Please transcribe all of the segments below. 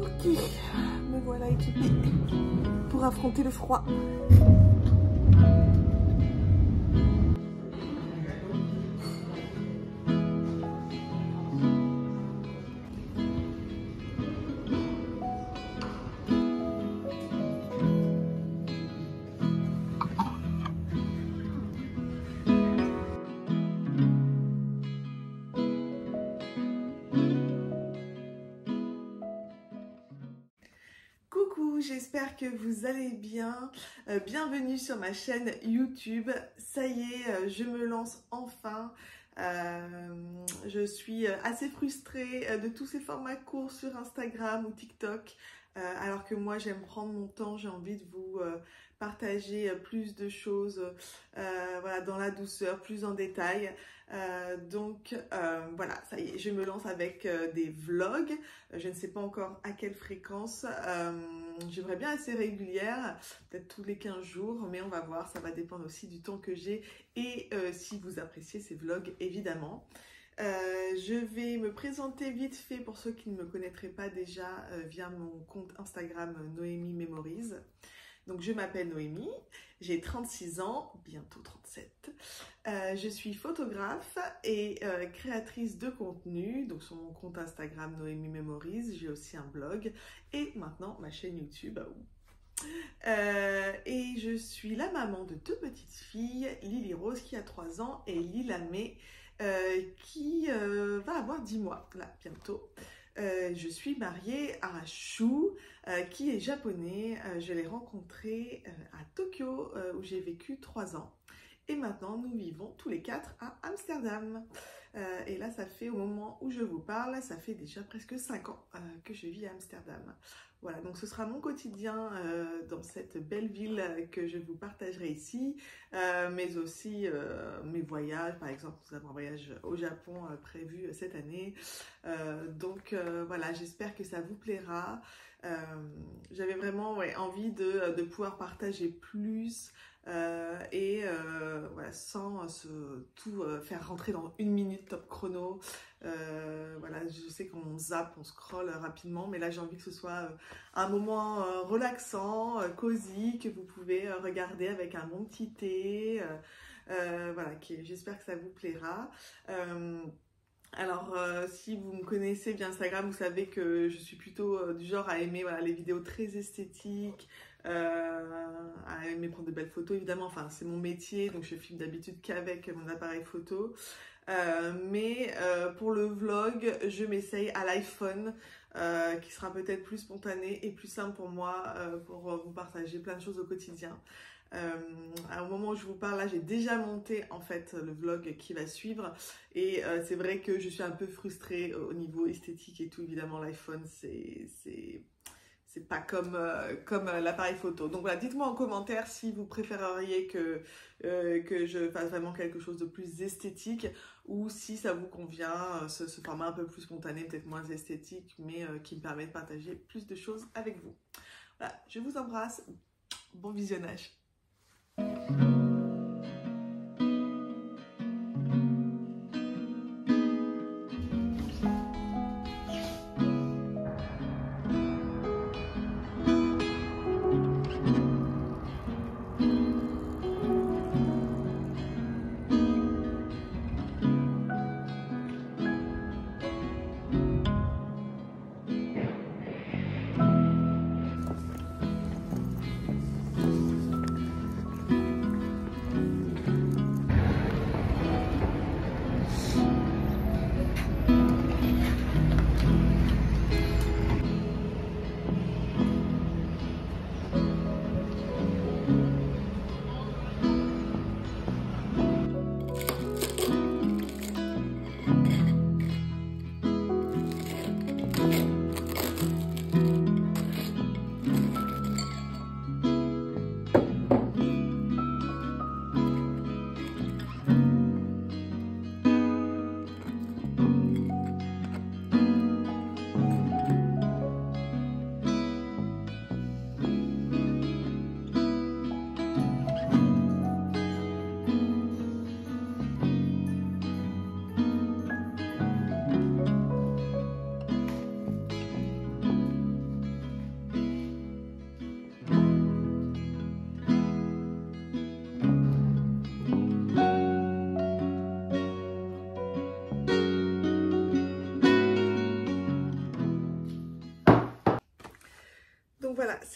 Ok, me voilà équipée pour affronter le froid. Euh, bienvenue sur ma chaîne YouTube. Ça y est, euh, je me lance enfin. Euh, je suis assez frustrée de tous ces formats courts sur Instagram ou TikTok. Alors que moi j'aime prendre mon temps, j'ai envie de vous partager euh, plus de choses euh, voilà, dans la douceur, plus en détail. Euh, donc voilà, ça y est, je me lance avec des vlogs. Je ne sais pas encore à quelle fréquence. J'aimerais bien assez régulière, peut-être tous les 15 jours, mais on va voir, ça va dépendre aussi du temps que j'ai et si vous appréciez ces vlogs évidemment. Je vais me présenter vite fait pour ceux qui ne me connaîtraient pas déjà via mon compte Instagram Noémie Memories. Donc je m'appelle Noémie, j'ai 36 ans, bientôt 37. Euh, je suis photographe et euh, créatrice de contenu. Donc sur mon compte Instagram Noémie Memories, j'ai aussi un blog et maintenant ma chaîne YouTube. Euh, et je suis la maman de deux petites filles, Lily Rose qui a 3 ans et Lila May qui va avoir 10 mois, là, bientôt. Euh, je suis mariée à Shu, euh, qui est japonais. Euh, je l'ai rencontré à Tokyo, où j'ai vécu 3 ans. Et maintenant, nous vivons tous les quatre à Amsterdam. Euh, et là, ça fait, au moment où je vous parle, ça fait déjà presque 5 ans euh, que je vis à Amsterdam. Voilà, donc ce sera mon quotidien euh, dans cette belle ville que je vous partagerai ici, mais aussi mes voyages. Par exemple, nous avons un voyage au Japon prévu cette année. Donc voilà, j'espère que ça vous plaira. J'avais vraiment envie de pouvoir partager plus euh, et euh, voilà, sans se, tout euh, faire rentrer dans une minute top chrono. Euh, voilà, je sais qu'on zappe, on scrolle rapidement, mais là j'ai envie que ce soit euh, un moment euh, relaxant, euh, cosy, que vous pouvez euh, regarder avec un bon petit thé. euh, euh, voilà, j'espère que ça vous plaira. Euh, alors, euh, si vous me connaissez via Instagram, vous savez que je suis plutôt euh, du genre à aimer les vidéos très esthétiques, euh, à aimer prendre de belles photos, évidemment. Enfin, c'est mon métier, donc je filme d'habitude qu'avec mon appareil photo. Euh, mais euh, pour le vlog, je m'essaye à l'iPhone, euh, qui sera peut-être plus spontané et plus simple pour moi euh, pour euh, vous partager plein de choses au quotidien. Euh, au moment où je vous parle, là, j'ai déjà monté en fait le vlog qui va suivre et euh, c'est vrai que je suis un peu frustrée au niveau esthétique et tout. Évidemment, l'iPhone, c'est c'est pas comme euh, comme euh, l'appareil photo. Donc voilà, dites-moi en commentaire si vous préféreriez que euh, que je fasse vraiment quelque chose de plus esthétique ou si ça vous convient ce, format un peu plus spontané, peut-être moins esthétique, mais qui me permet de partager plus de choses avec vous. Voilà, je vous embrasse. Bon visionnage.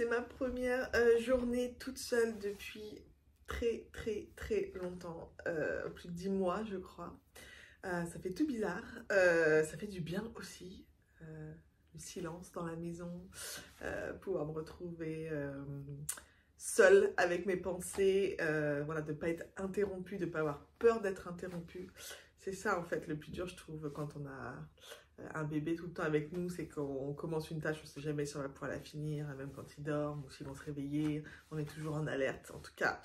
C'est ma première euh, journée toute seule depuis très très très longtemps, euh, plus de 10 mois je crois. Euh, ça fait tout bizarre, ça fait du bien aussi, le silence dans la maison, pouvoir me retrouver seule avec mes pensées, voilà, de ne pas être interrompue, de ne pas avoir peur d'être interrompue. C'est ça en fait le plus dur je trouve quand on a un bébé tout le temps avec nous, c'est qu'on commence une tâche, on ne sait jamais si on va pouvoir la finir, même quand ils dorment ou s'ils vont se réveiller, on est toujours en alerte. En tout cas,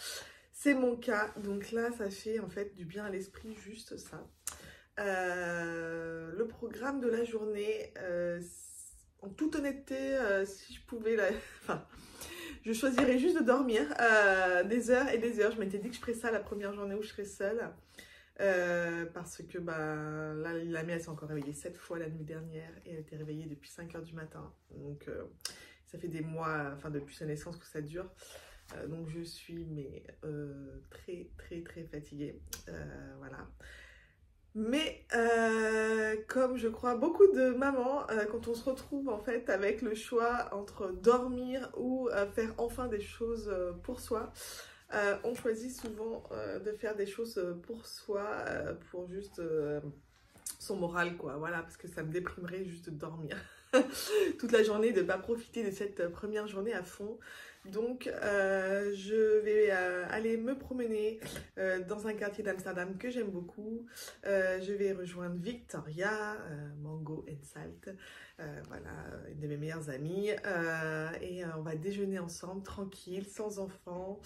c'est mon cas. Donc là, ça fait en fait du bien à l'esprit, juste ça. Euh, le programme de la journée, euh, en toute honnêteté, euh, si je pouvais je choisirais juste de dormir des heures et des heures. Je m'étais dit que je ferais ça la première journée où je serais seule. Euh, parce que bah, là, la elle s'est encore réveillée sept fois la nuit dernière et elle était réveillée depuis 5 heures du matin. Donc, euh, ça fait des mois, enfin depuis sa naissance que ça dure. Euh, donc, je suis mais très, très, très fatiguée. voilà. Mais comme je crois beaucoup de mamans, quand on se retrouve en fait avec le choix entre dormir ou faire enfin des choses pour soi, euh, on choisit souvent euh, de faire des choses euh, pour soi, pour juste son moral, quoi. Voilà, parce que ça me déprimerait juste de dormir toute la journée, de ne pas profiter de cette première journée à fond. Donc, je vais aller me promener dans un quartier d'Amsterdam que j'aime beaucoup. je vais rejoindre Victoria, Mango and Salt, voilà, une de mes meilleures amies. et on va déjeuner ensemble, tranquille, sans enfants.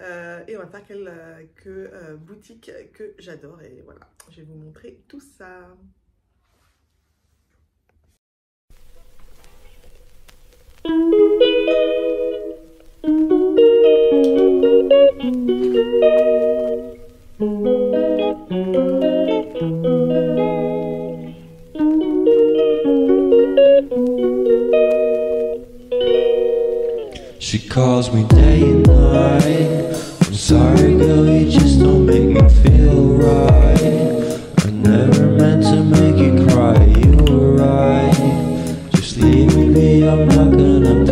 Euh, et on va faire quelques euh, boutiques que j'adore. Et voilà, je vais vous montrer tout ça. She calls me day and night. I'm sorry girl, you just don't make me feel right. I never meant to make you cry, you were right. Just leave me be, I'm not gonna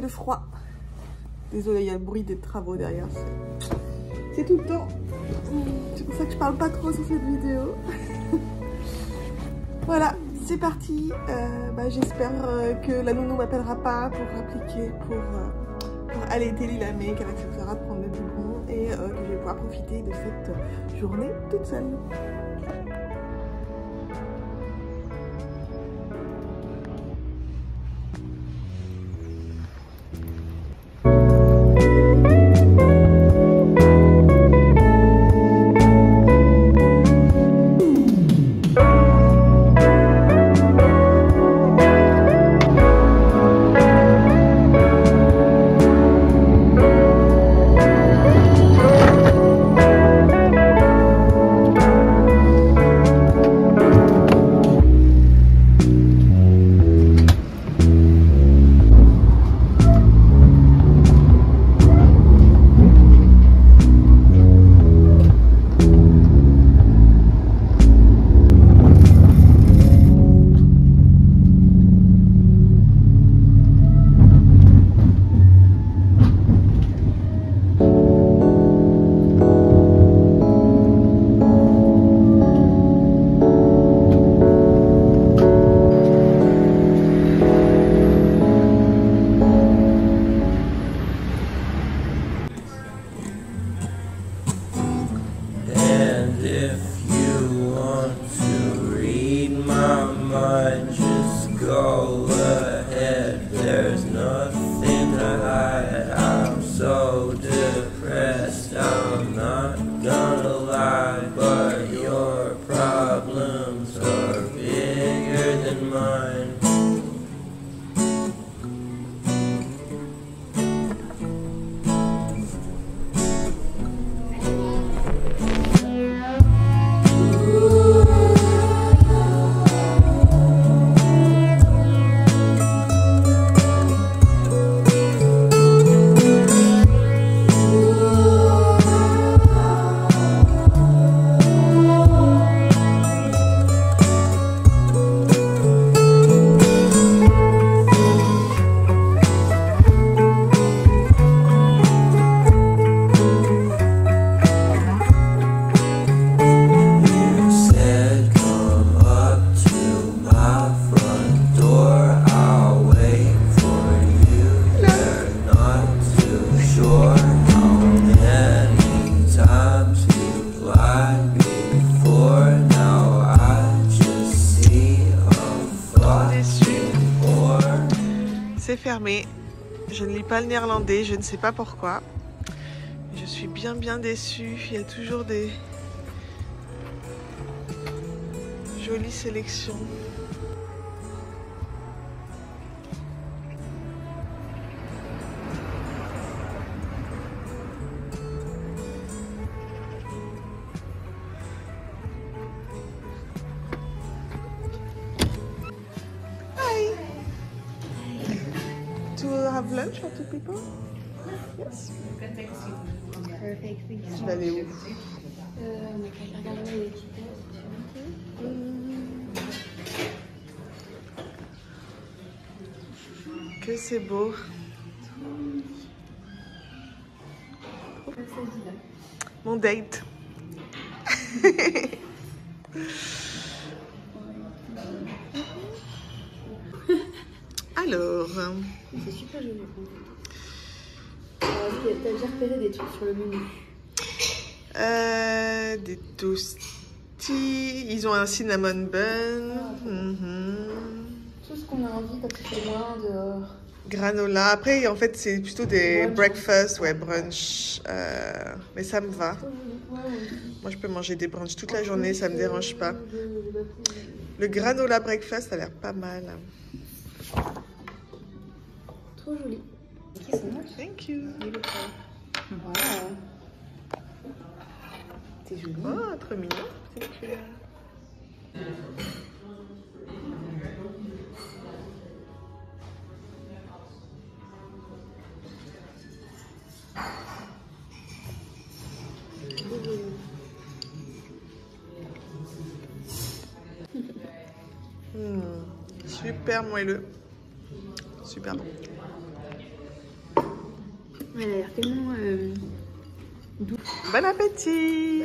le froid. Désolée, il y a le bruit des travaux derrière. C'est tout le temps. C'est pour ça que je parle pas trop sur cette vidéo. voilà, c'est parti. Euh, bah, J'espère euh, que la nounou m'appellera pas pour appliquer, pour, euh, pour allaiter Lilamé, qu'elle acceptera de prendre le biberon et que je vais pouvoir profiter de cette journée toute seule. so do fermé. Je ne lis pas le néerlandais, je ne sais pas pourquoi. Je suis bien bien déçue. Il y a toujours des jolies sélections. Have lunch for two people? Yes. Où Que c'est beau. Mon date. Alors. C'est super joli. T'as déjà repéré des trucs sur le menu euh, Des toasties. Ils ont un cinnamon bun. Ah, mhm. Tout ce qu'on a envie quand il fait loin dehors. Granola. Après, en fait, c'est plutôt des breakfast, ouais, brunch. Euh, mais ça me va. Moi, je peux manger des brunchs toute la journée, ça me dérange pas. Le granola breakfast a l'air pas mal joli. Thank you so much. Thank you. C'est joli. Oh, trop mignon. Mmh. Super moelleux. Super bon. Elle a l'air tellement euh. Bon appétit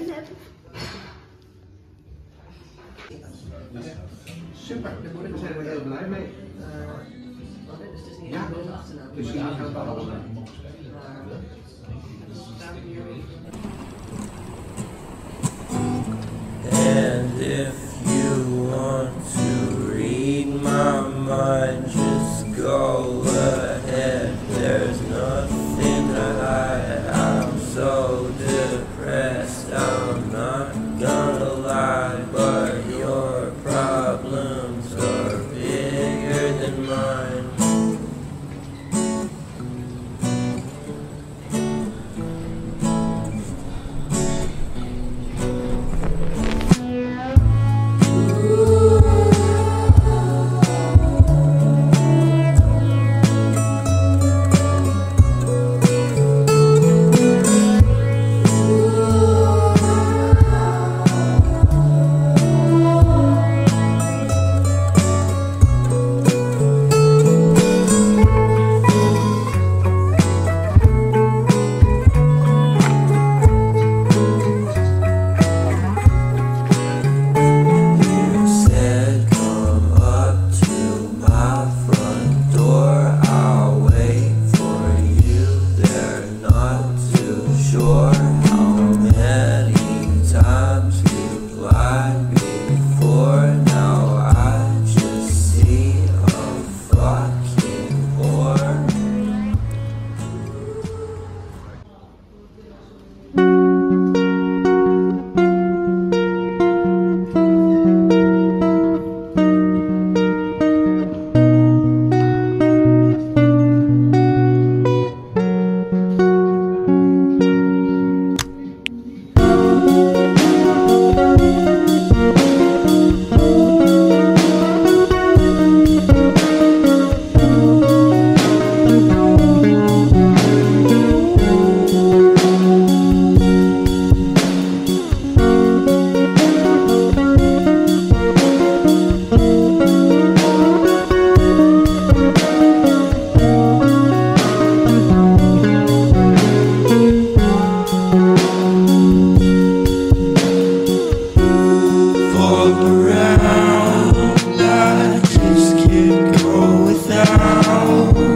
Bon Oh.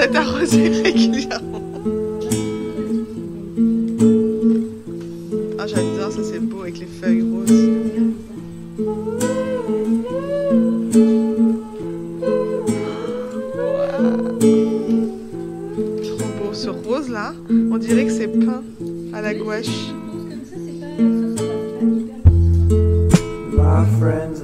Être arrosé régulièrement. Ah, j'adore, ça c'est beau avec les feuilles roses. Trop beau. Ce rose là, on dirait que c'est peint à la gouache. My friends